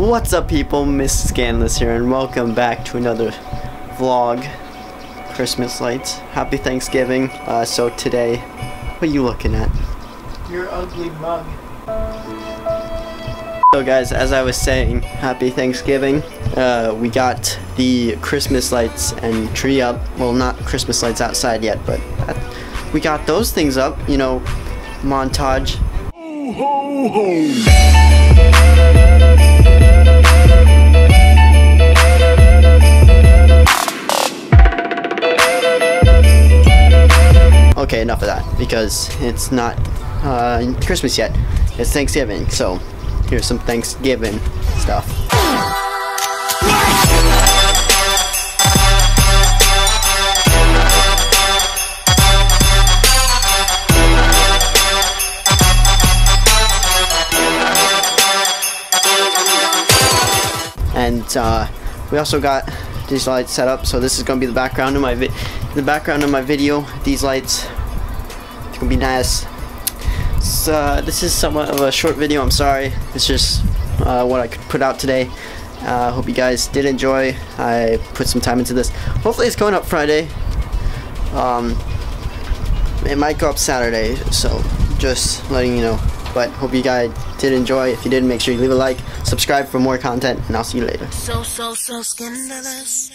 What's up people, Miss Scandalous here and welcome back to another vlog. Christmas lights. Happy Thanksgiving. Uh, so today, what are you looking at? Your ugly mug. So guys, as I was saying, happy Thanksgiving. Uh, we got the Christmas lights and tree up. Well, not Christmas lights outside yet, but we got those things up, you know, montage. Ho, ho, ho. Okay, enough of that because it's not uh, Christmas yet. It's Thanksgiving, so here's some Thanksgiving stuff. And uh, we also got these lights set up, so this is gonna be the background of my the background of my video. These lights, gonna be nice. So, uh, this is somewhat of a short video. I'm sorry. It's just uh, what I could put out today. I uh, hope you guys did enjoy. I put some time into this. Hopefully, it's going up Friday. Um, it might go up Saturday, so just letting you know. But hope you guys did enjoy. If you did, make sure you leave a like, subscribe for more content, and I'll see you later. So, so, so scandalous.